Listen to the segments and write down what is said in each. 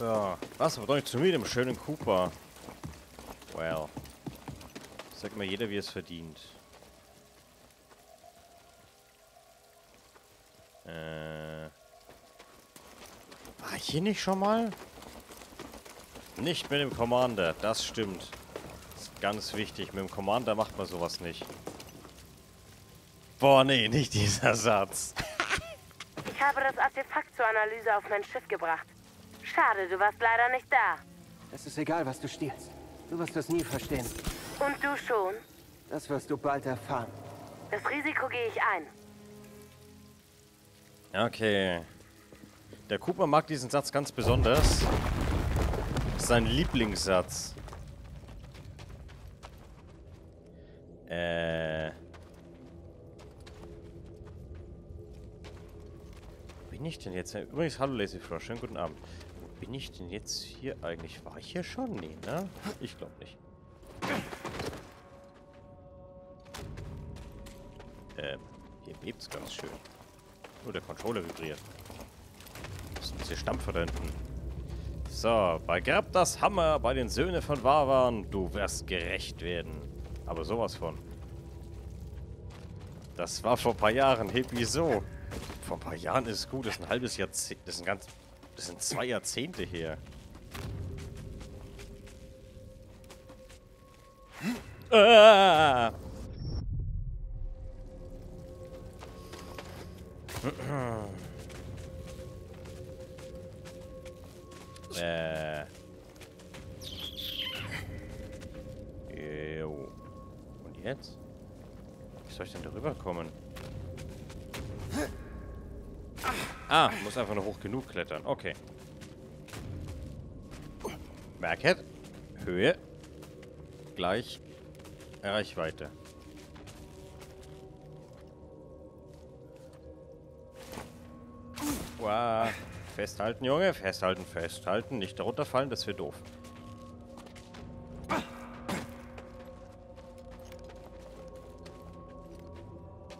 So, was aber doch nicht zu mir, dem schönen Cooper. Well. Sag mal jeder, wie es verdient. Äh. War ich hier nicht schon mal? Nicht mit dem Commander, das stimmt. Das ist ganz wichtig. Mit dem Commander macht man sowas nicht. Boah, nee, nicht dieser Satz. Ich habe das Artefakt zur Analyse auf mein Schiff gebracht. Schade, du warst leider nicht da. Es ist egal, was du stiehlst. Du wirst es nie verstehen. Und du schon? Das wirst du bald erfahren. Das Risiko gehe ich ein. Okay. Der Cooper mag diesen Satz ganz besonders. Das ist sein Lieblingssatz. Äh. Wo bin ich denn jetzt? Übrigens, hallo Lazy Frosch, schönen guten Abend. Bin ich denn jetzt hier eigentlich? War ich hier schon? Nee, ne? Ich glaube nicht. Ähm, hier bebt's ganz schön. Nur der Controller vibriert. Das ist ein bisschen Stampfer da hinten. So, bei Grab das Hammer bei den Söhnen von Wawan. Du wirst gerecht werden. Aber sowas von. Das war vor ein paar Jahren. Hey, wieso? Vor ein paar Jahren ist gut. Das ist ein halbes Jahrzehnt. Das sind ganz... Das sind zwei Jahrzehnte her. Ah! Äh. Jo. Und jetzt? Wie soll ich denn darüber kommen? Ah, muss einfach nur hoch genug klettern. Okay. Merket. Höhe. Gleich. Reichweite. Wow. Festhalten, Junge. Festhalten, festhalten. Nicht darunter fallen, das wäre doof.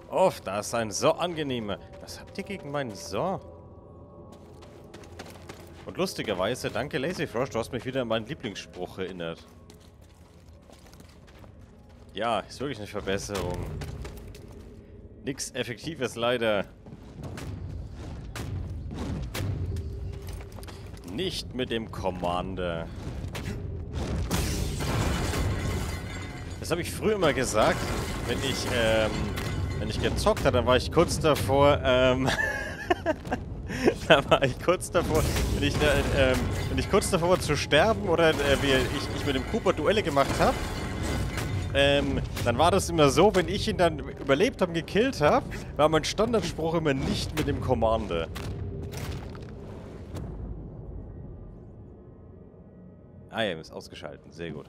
Uff, da ist ein so angenehmer. Was habt ihr gegen meinen So? Und lustigerweise, danke Lazy Frost, du hast mich wieder an meinen Lieblingsspruch erinnert. Ja, ist wirklich eine Verbesserung. Nix Effektives leider. Nicht mit dem Commander. Das habe ich früher immer gesagt, wenn ich, ähm, wenn ich gezockt habe, dann war ich kurz davor, ähm, da war ich kurz davor, wenn ich, äh, wenn ich kurz davor war zu sterben oder äh, wie ich, ich mit dem Cooper Duelle gemacht habe, ähm, dann war das immer so, wenn ich ihn dann überlebt habe, gekillt habe, war mein Standardspruch immer nicht mit dem Commander. Ah ja, ist ausgeschalten. Sehr gut.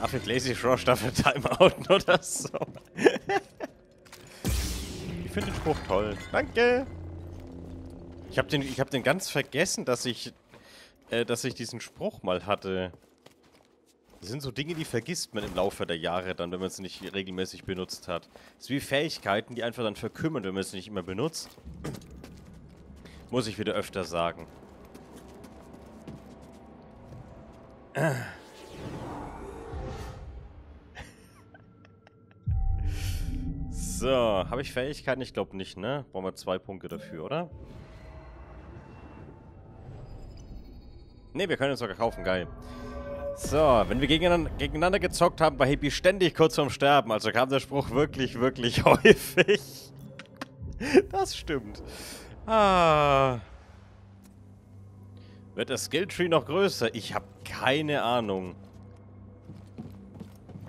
Dafür Lazy Frosh, dafür Timeout oder so. ich finde den Spruch toll. Danke. Ich habe den, hab den ganz vergessen, dass ich, äh, dass ich diesen Spruch mal hatte. Das sind so Dinge, die vergisst man im Laufe der Jahre dann, wenn man es nicht regelmäßig benutzt hat. Das ist wie Fähigkeiten, die einfach dann verkümmern, wenn man es nicht immer benutzt. Muss ich wieder öfter sagen. So, habe ich Fähigkeiten? Ich glaube nicht, ne? Brauchen wir zwei Punkte dafür, oder? Ne, wir können uns sogar kaufen, geil. So, wenn wir gegeneinander, gezockt haben, war Hippie ständig kurz vorm Sterben. Also kam der Spruch wirklich, wirklich häufig. Das stimmt. Ah. Wird der Skilltree noch größer? Ich habe keine Ahnung.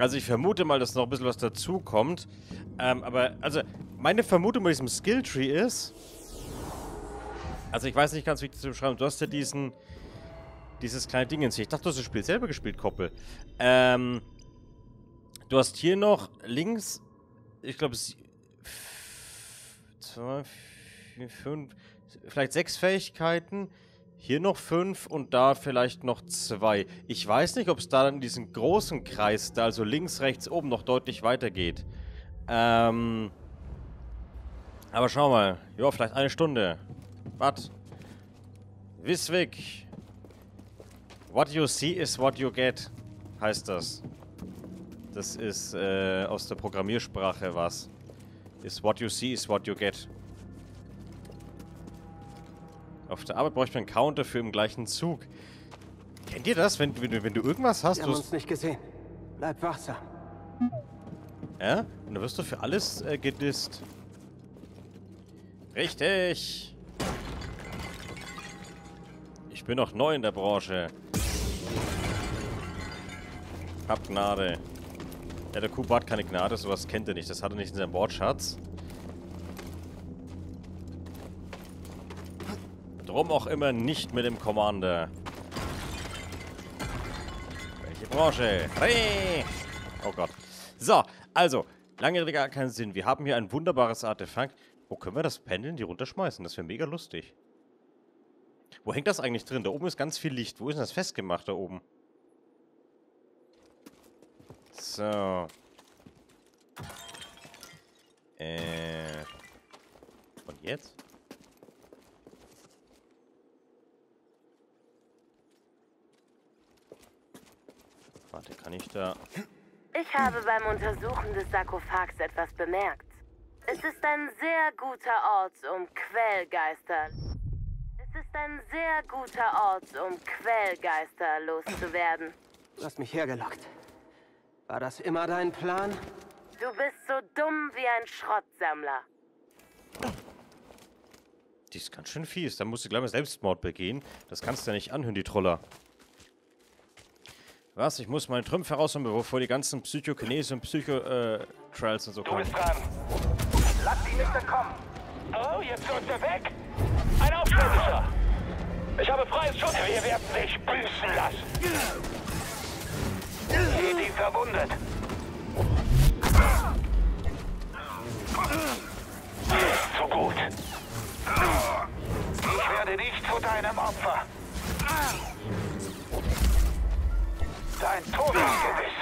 Also ich vermute mal, dass noch ein bisschen was dazukommt. Ähm, aber, also, meine Vermutung bei diesem Skilltree ist... Also ich weiß nicht ganz, wie ich das beschreiben. Du hast ja diesen... Dieses kleine Ding in sich. Ich dachte, du hast das Spiel selber gespielt, Koppel. Ähm... Du hast hier noch links... Ich glaube, zwei, vier, fünf... Vielleicht sechs Fähigkeiten. Hier noch fünf und da vielleicht noch zwei. Ich weiß nicht, ob es da dann diesen großen Kreis, da also links, rechts, oben noch deutlich weitergeht. Ähm. Aber schau mal. Ja, vielleicht eine Stunde. Was? Wiswig. What you see is what you get, heißt das. Das ist äh, aus der Programmiersprache was. Is what you see is what you get. Auf der Arbeit bräuchte man einen Counter für im gleichen Zug. Kennt ihr das, wenn, wenn, du, wenn du irgendwas hast? Du, haben uns nicht gesehen. Bleib wachsam. Ja? Und dann wirst du für alles äh, gedisst. Richtig. Ich bin noch neu in der Branche. Hab Gnade. Ja, der Kuba hat keine Gnade, sowas kennt er nicht. Das hat er nicht in seinem Wortschatz. Drum auch immer nicht mit dem Commander. Welche Branche? Hey! Oh Gott. So, also, lange gar keinen Sinn. Wir haben hier ein wunderbares Artefakt. Wo können wir das pendeln, die runterschmeißen? Das wäre mega lustig. Wo hängt das eigentlich drin? Da oben ist ganz viel Licht. Wo ist denn das festgemacht da oben? So. Äh. Und jetzt? Warte, kann ich da... Ich habe beim Untersuchen des Sarkophags etwas bemerkt. Es ist ein sehr guter Ort, um Quellgeister. Es ist ein sehr guter Ort, um Quellgeister loszuwerden. Du hast mich hergelockt. War das immer dein Plan? Du bist so dumm wie ein Schrottsammler. Die ist ganz schön fies. Da musst du gleich mal Selbstmord begehen. Das kannst du ja nicht anhören, die Troller. Was? Ich muss meinen Trümpf herausholen, bevor die ganzen Psychokinese und Psycho-Trials und so Du kommen. bist dran. Lass ihn nicht entkommen. Oh, jetzt läuft er weg. Ein Aufständischer. Ich habe freies Schutz. Wir werden dich büßen lassen. Jedi verwundet. Zu gut. Ich werde nicht zu deinem Opfer. Dein Tod gewiss.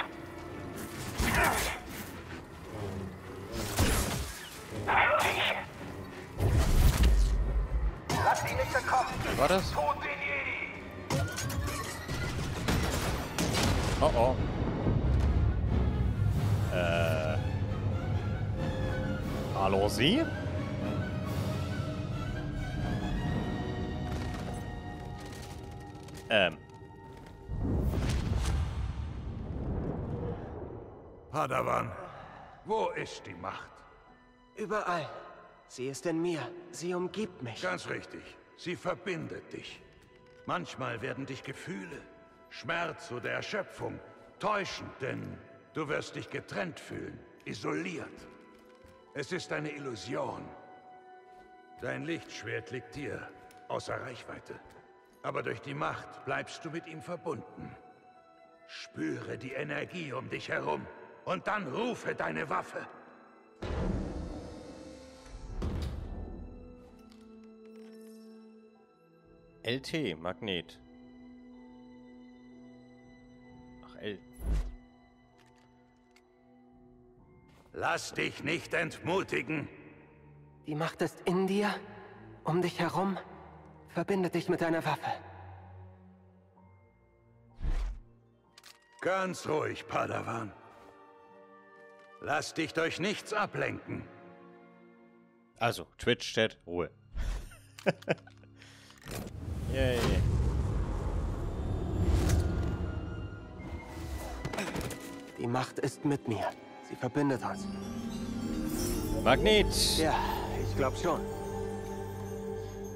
Dich. Lass ihn nicht entkommen. War das? Tod den Jedi. Oh oh. Äh. Hallo Sie? Ähm. Padawan, wo ist die Macht? Überall. Sie ist in mir. Sie umgibt mich. Ganz richtig. Sie verbindet dich. Manchmal werden dich Gefühle, Schmerz oder Erschöpfung täuschen, denn du wirst dich getrennt fühlen, isoliert. Es ist eine Illusion. Dein Lichtschwert liegt dir außer Reichweite. Aber durch die Macht bleibst du mit ihm verbunden. Spüre die Energie um dich herum und dann rufe deine Waffe. LT, Magnet. Ach, L. Lass dich nicht entmutigen. Die Macht ist in dir, um dich herum. Verbinde dich mit deiner Waffe. Ganz ruhig, Padawan. Lass dich durch nichts ablenken. Also, Twitch-Chat, Ruhe. Yay. Die Macht ist mit mir. Sie verbindet uns. Magnet! Ja, ich glaube schon.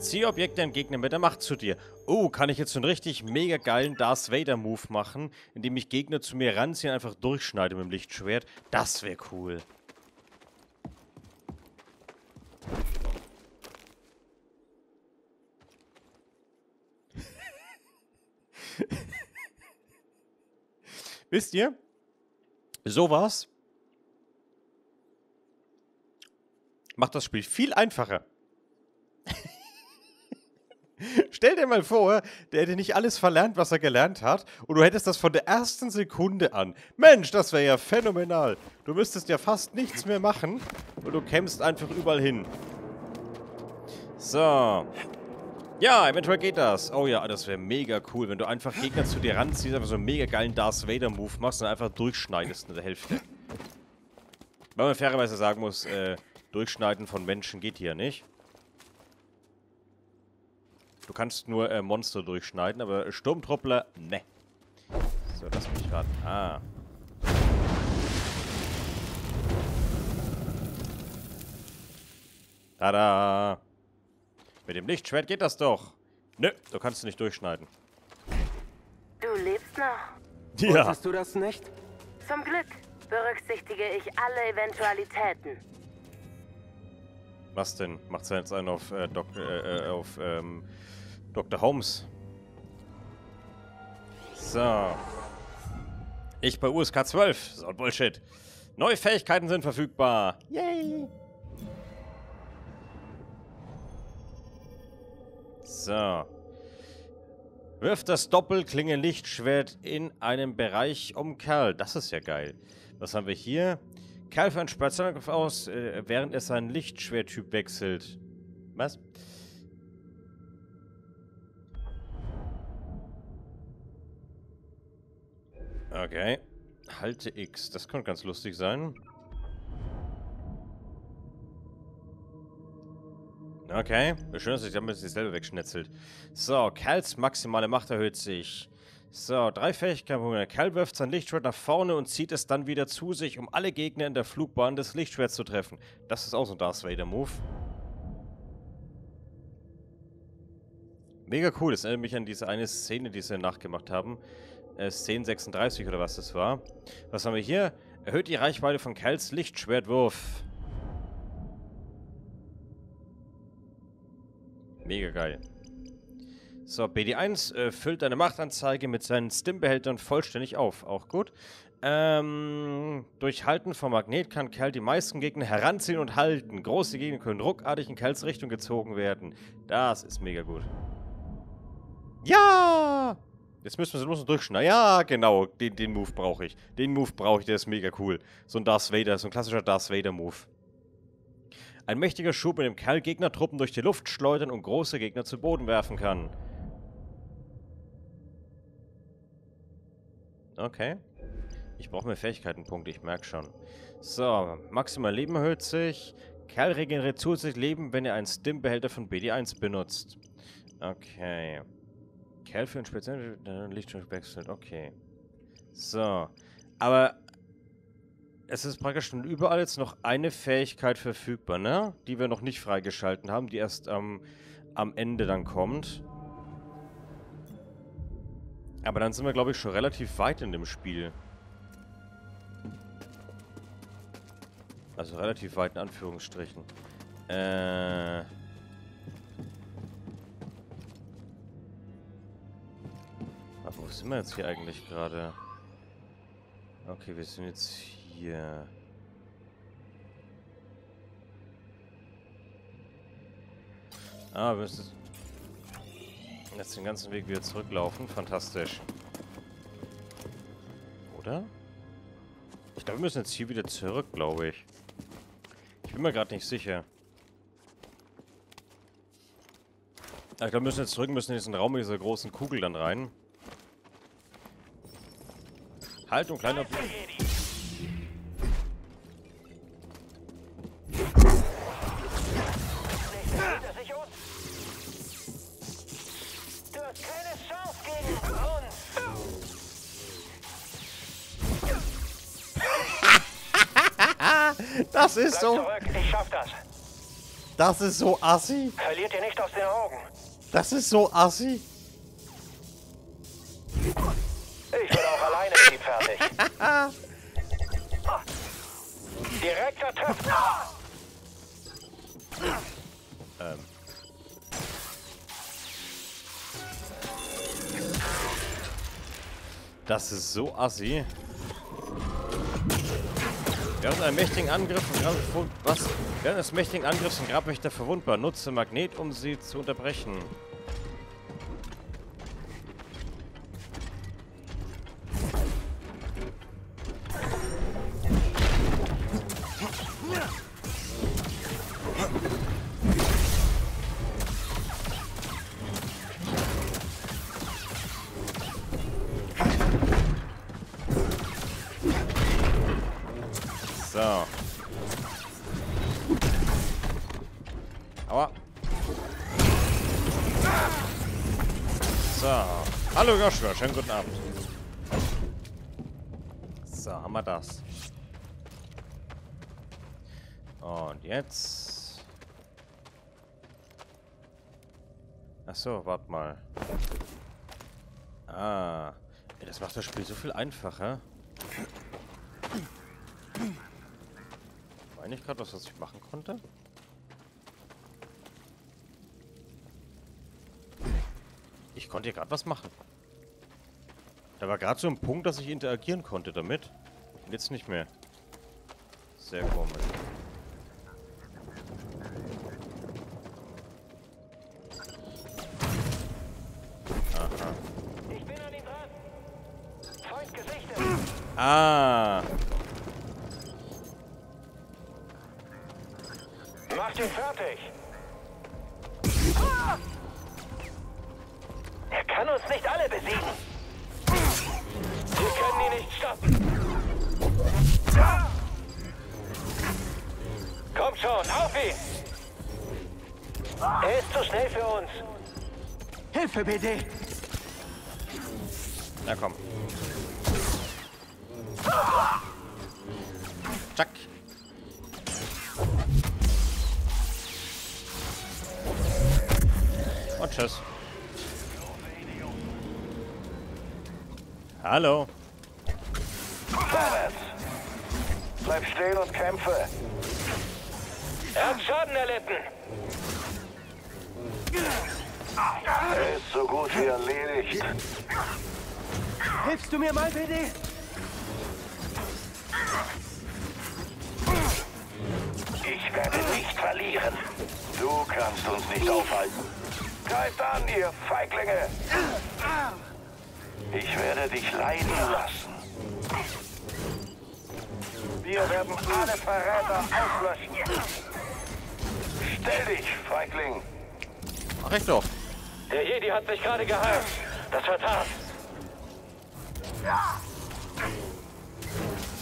Zieh Objekte im Gegner mit der Macht zu dir. Oh, kann ich jetzt so einen richtig mega geilen Darth Vader Move machen, indem ich Gegner zu mir ranziehe und einfach durchschneide mit dem Lichtschwert? Das wäre cool. Wisst ihr? Sowas macht das Spiel viel einfacher. Stell dir mal vor, der hätte nicht alles verlernt, was er gelernt hat, und du hättest das von der ersten Sekunde an. Mensch, das wäre ja phänomenal. Du müsstest ja fast nichts mehr machen und du kämpfst einfach überall hin. So. Ja, eventuell geht das. Oh ja, das wäre mega cool, wenn du einfach Gegner zu dir ranziehst, einfach so einen mega geilen Darth Vader-Move machst und einfach durchschneidest in der Hälfte. Weil man fairerweise sagen muss, äh, Durchschneiden von Menschen geht hier nicht. Du kannst nur äh, Monster durchschneiden, aber Sturmtruppler, ne. So, lass mich raten. Ah. Tada! Mit dem Lichtschwert geht das doch. Nö, du kannst nicht durchschneiden. Du lebst noch. Ja. Wolltest du das nicht? Zum Glück berücksichtige ich alle Eventualitäten. Was denn? Macht's jetzt einen auf, äh, Dok äh, äh, auf ähm, Dr. Holmes. So. Ich bei USK 12. So Bullshit. Neue Fähigkeiten sind verfügbar. Yay! So. Wirft das Doppelklinge-Lichtschwert in einem Bereich um Kerl. Das ist ja geil. Was haben wir hier? Kerl für einen Spezialangriff aus, äh, während er seinen Lichtschwerttyp wechselt. Was? Okay. Halte X. Das könnte ganz lustig sein. Okay. Schön, dass sich damit selber wegschnetzelt. So, Kerls maximale Macht erhöht sich. So, drei Fähigkeiten. Kerl wirft sein Lichtschwert nach vorne und zieht es dann wieder zu sich, um alle Gegner in der Flugbahn des Lichtschwerts zu treffen. Das ist auch so ein Darth Vader-Move. Mega cool. Das erinnert mich an diese eine Szene, die sie nachgemacht haben. Äh, Szene 36 oder was das war. Was haben wir hier? Erhöht die Reichweite von Kerls Lichtschwertwurf. Mega geil. So, BD1 äh, füllt deine Machtanzeige mit seinen Stimbehältern vollständig auf. Auch gut. Ähm, durch Halten vom Magnet kann Kerl die meisten Gegner heranziehen und halten. Große Gegner können ruckartig in Kerls Richtung gezogen werden. Das ist mega gut. Ja! Jetzt müssen wir sie bloß noch durchschneiden. Ja, genau. Den, den Move brauche ich. Den Move brauche ich. Der ist mega cool. So ein Darth Vader. So ein klassischer Darth Vader-Move. Ein mächtiger Schub, mit dem Kerl Gegnertruppen durch die Luft schleudern und große Gegner zu Boden werfen kann. Okay. Ich brauche mehr Fähigkeitenpunkte, ich merke schon. So, maximal Leben erhöht sich. Kerl regeneriert zusätzlich Leben, wenn er einen Stimbehälter von BD1 benutzt. Okay. Kerl für einen speziellen Lichtschutz wechselt, okay. So. Aber es ist praktisch schon überall jetzt noch eine Fähigkeit verfügbar, ne? Die wir noch nicht freigeschalten haben, die erst ähm, am Ende dann kommt. Aber dann sind wir, glaube ich, schon relativ weit in dem Spiel. Also relativ weit in Anführungsstrichen. Äh... Aber wo sind wir jetzt hier eigentlich gerade? Okay, wir sind jetzt hier. Ah, wir müssen jetzt den ganzen Weg wieder zurücklaufen. Fantastisch. Oder? Ich glaube, wir müssen jetzt hier wieder zurück, glaube ich. Ich bin mir gerade nicht sicher. Ah, ich glaube, wir müssen jetzt zurück, müssen in diesen Raum mit dieser großen Kugel dann rein. Haltung, kleiner... Bl Das ist Bleib so... zurück, ich schaff das. Das ist so assi. Verliert ihr nicht aus den Augen. Das ist so assi. Ich bin auch alleine fertig. Direkter Treffer. Das ist so assi. Während einem mächtigen Angriff von Grabwächter verwundbar. Nutze Magnet, um sie zu unterbrechen. So. Aua. So. Hallo Joshua, schönen guten Abend. So, haben wir das. Und jetzt... Ach so, warte mal. Ah. Das macht das Spiel so viel einfacher. Nicht gerade was, was ich machen konnte? Ich konnte hier gerade was machen. Da war gerade so ein Punkt, dass ich interagieren konnte damit. Und jetzt nicht mehr. Sehr komisch. Ich bin an ihm dran. Feind gesichtet. Ah. Hilfe, BD! Na komm. Zack. Und tschüss. Hallo. Vorwärts! Bleib stehen und kämpfe. Er hat Schaden erlitten. Er ist so gut wie erledigt. Hilfst du mir mal, BD? Ich werde nicht verlieren. Du kannst uns nicht aufhalten. Greift an, ihr Feiglinge! Ich werde dich leiden lassen. Wir werden alle Verräter auslöschen. Stell dich, Feigling! Mach ich doch. Der Jedi hat sich gerade geheilt. Das vertat.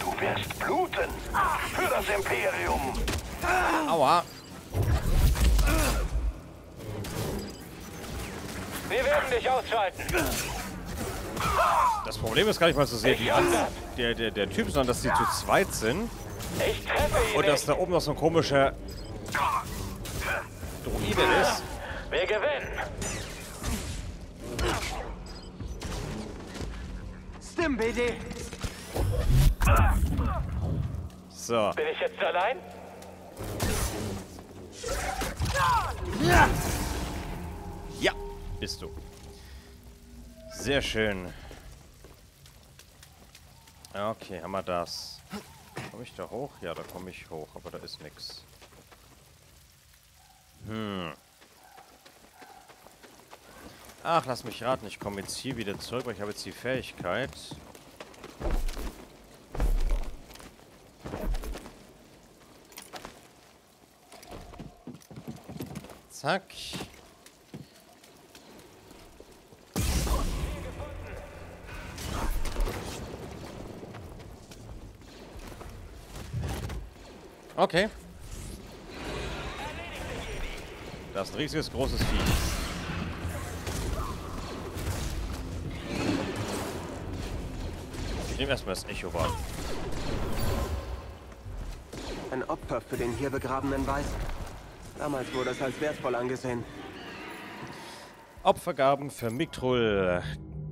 Du wirst bluten. Für das Imperium. Aua. Wir werden dich ausschalten. Das Problem ist gar nicht mal so sehr die An der, der, der Typ, sondern dass die zu zweit sind. Ich treffe ihn Und dass da oben noch so ein komischer Druide ist. Wir gewinnen. Stim, BD! So. Bin ich jetzt allein? Ja, bist du. Sehr schön. Okay, haben wir das. Komme ich da hoch? Ja, da komme ich hoch, aber da ist nix. Hm. Ach, lass mich raten, ich komme jetzt hier wieder zurück, weil ich habe jetzt die Fähigkeit. Zack. Okay. Das ist ein riesiges, großes Vieh. Nehme erstmal das Echo wahr. Ein Opfer für den hier begrabenen Weißen. Damals wurde es als wertvoll angesehen. Opfergaben für Miktrul.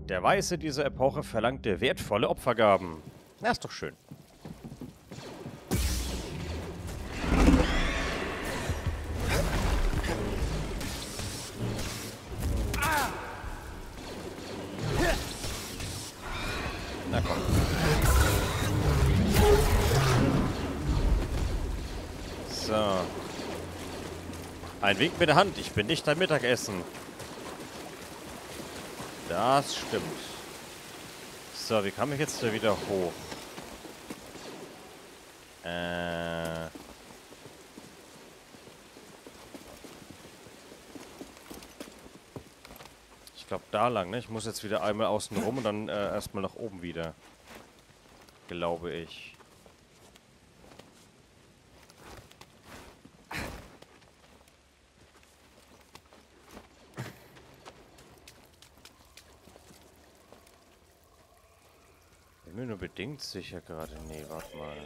Der Weiße dieser Epoche verlangte wertvolle Opfergaben. Na, ist doch schön. Wink mit der Hand. Ich bin nicht dein Mittagessen. Das stimmt. So, wie kam ich jetzt da wieder hoch? Äh. Ich glaube da lang, ne? Ich muss jetzt wieder einmal außen rum und dann äh, erstmal nach oben wieder. Glaube ich. Bedingt sicher gerade. Nee, warte mal.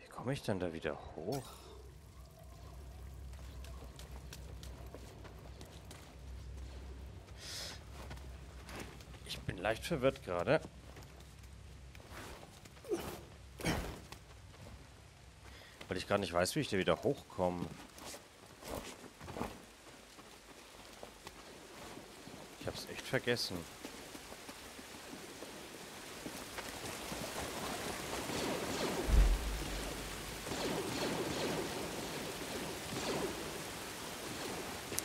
Wie komme ich denn da wieder hoch? Ich bin leicht verwirrt gerade. Weil ich gar nicht weiß, wie ich da wieder hochkomme. Ich hab's echt vergessen.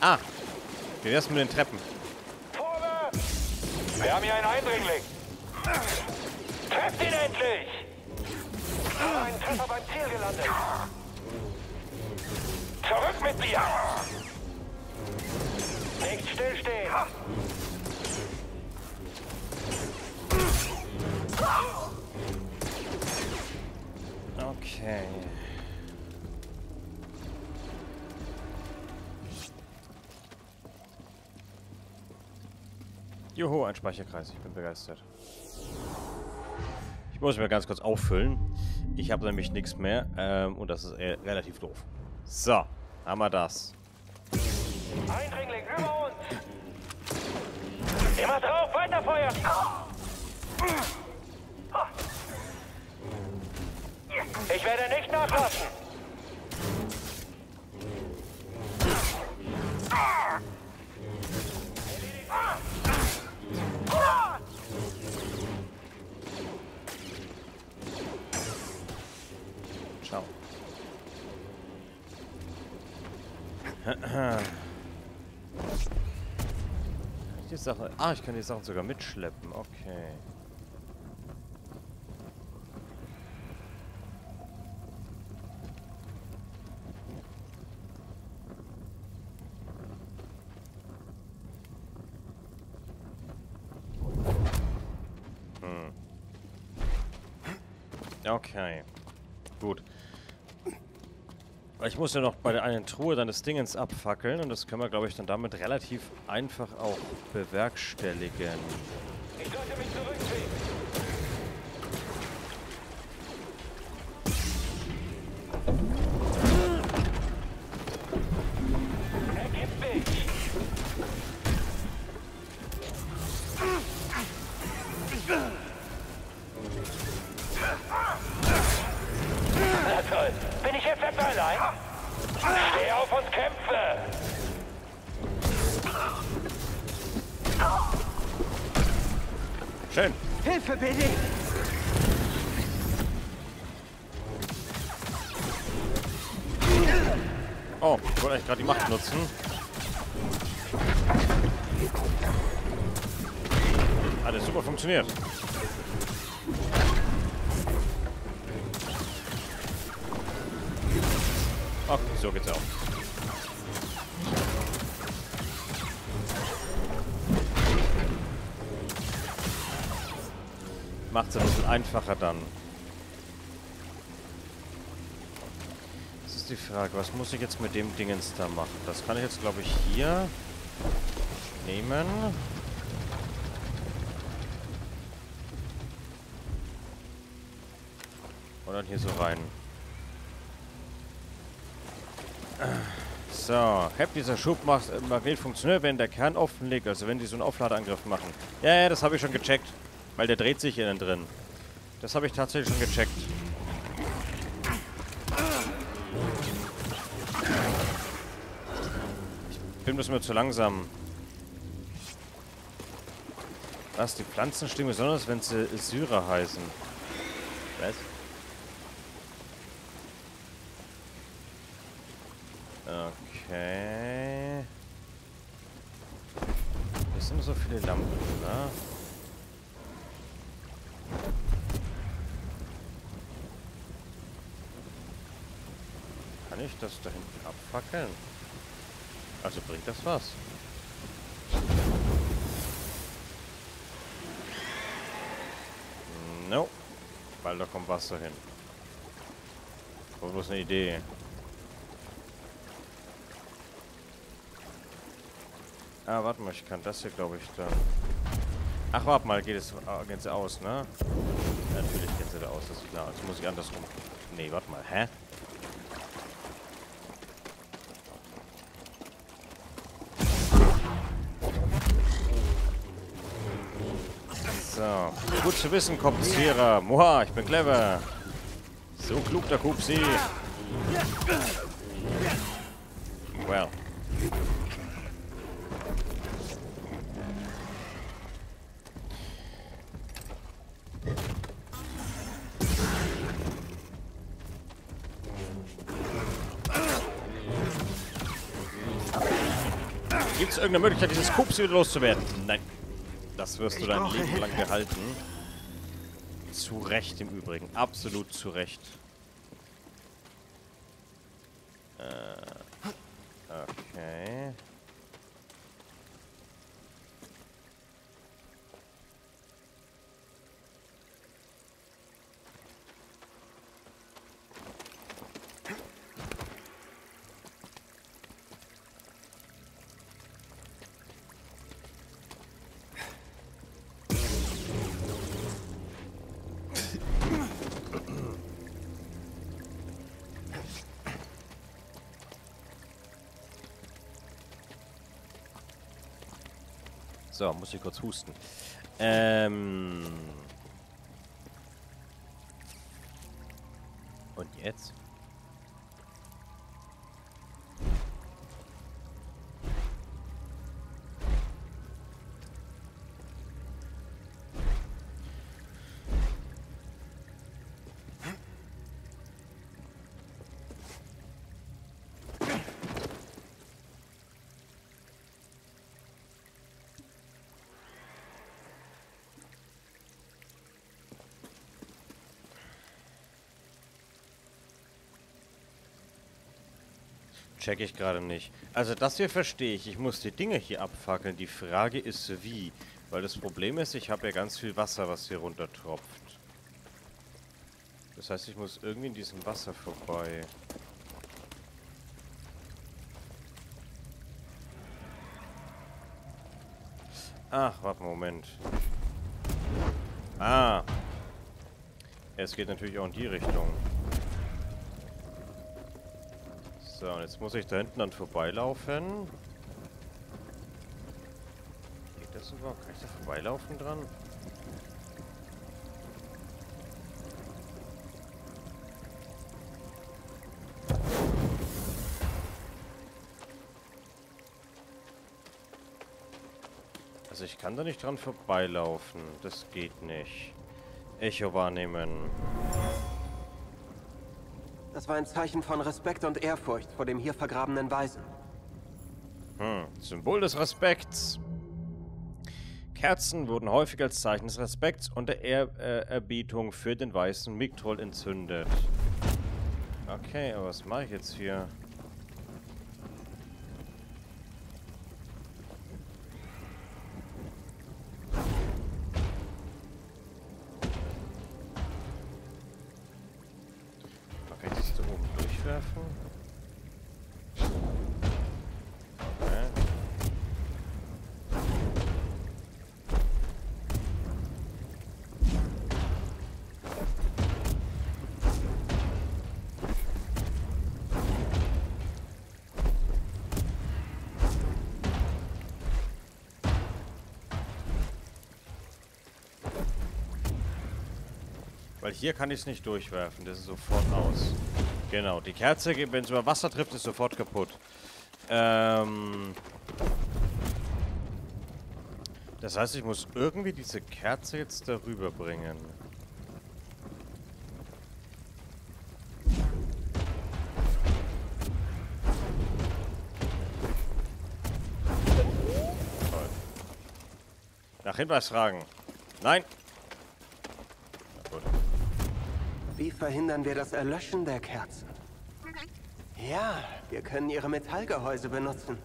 Ah! Wie wär's mit den Treppen? Vorwärts! Wir haben hier einen Eindringling. Trefft ihn endlich! Ein Treffer beim Ziel gelandet. Zurück mit dir! Nicht stillstehen! Okay. Juhu, ein Speicherkreis. Ich bin begeistert. Ich muss mir ganz kurz auffüllen. Ich habe nämlich nichts mehr. Ähm, und das ist äh, relativ doof. So, haben wir das. Eindringling über uns! Immer drauf, weiterfeuern! Ich werde nicht nachlassen! Die Sache. Ah, ich kann die Sachen sogar mitschleppen. Okay. Hm. Okay. Gut. Ich muss ja noch bei der einen Truhe dann das Dingens abfackeln und das können wir, glaube ich, dann damit relativ einfach auch bewerkstelligen. Oh, ich wollte eigentlich gerade die Macht nutzen. Alles super funktioniert. Okay, so geht's auch. Macht's ein bisschen einfacher dann. Das ist die Frage, was muss ich jetzt mit dem Dingens da machen? Das kann ich jetzt, glaube ich, hier nehmen. Und dann hier so rein. So, Hep dieser Schub macht äh, funktioniert, wenn der Kern offen liegt, also wenn die so einen Aufladeangriff machen. Ja, ja, das habe ich schon gecheckt. Weil der dreht sich innen drin. Das habe ich tatsächlich schon gecheckt. Bin bloß mir zu langsam. Was? Die Pflanzen stehen besonders, wenn sie Syrer heißen. Was? Okay. Es sind so viele Lampen, ne? Kann ich das da hinten abfackeln? Also bringt das was? No. Weil da kommt Wasser hin. War bloß eine Idee. Ah, warte mal, ich kann das hier, glaube ich, dann... Ach, warte mal, geht es geht sie aus, ne? Natürlich sie da aus, das ist klar. Jetzt muss ich andersrum. Nee, warte mal, hä? So, gut zu wissen, Kopfzieher. Moha, ich bin clever. So klug, der Kupsi. Well. Gibt es irgendeine Möglichkeit, dieses Kupsi wieder loszuwerden? Nein. Das wirst du dein Leben lang behalten. Zu Recht im Übrigen. Absolut zu Recht. So, muss ich kurz husten. Ähm. Und jetzt? Check ich gerade nicht. Also das hier verstehe ich. Ich muss die Dinge hier abfackeln. Die Frage ist wie. Weil das Problem ist, ich habe ja ganz viel Wasser, was hier runter tropft. Das heißt, ich muss irgendwie in diesem Wasser vorbei. Ach, warte, Moment. Ah. Es geht natürlich auch in die Richtung. So, und jetzt muss ich da hinten dann vorbeilaufen. Geht das überhaupt? Kann ich da vorbeilaufen dran? Also ich kann da nicht dran vorbeilaufen. Das geht nicht. Echo wahrnehmen. Das war ein Zeichen von Respekt und Ehrfurcht vor dem hier vergrabenen Weisen. Hm, Symbol des Respekts. Kerzen wurden häufig als Zeichen des Respekts und der Ehr äh, für den weißen Miktroll entzündet. Okay, aber was mache ich jetzt hier? Weil hier kann ich es nicht durchwerfen. Das ist sofort aus. Genau, die Kerze, wenn es über Wasser trifft, ist sofort kaputt. Ähm... Das heißt, ich muss irgendwie diese Kerze jetzt darüber bringen. Toll. Nach Hinweis fragen. Nein. Verhindern wir das Erlöschen der Kerzen? Ja, wir können ihre Metallgehäuse benutzen.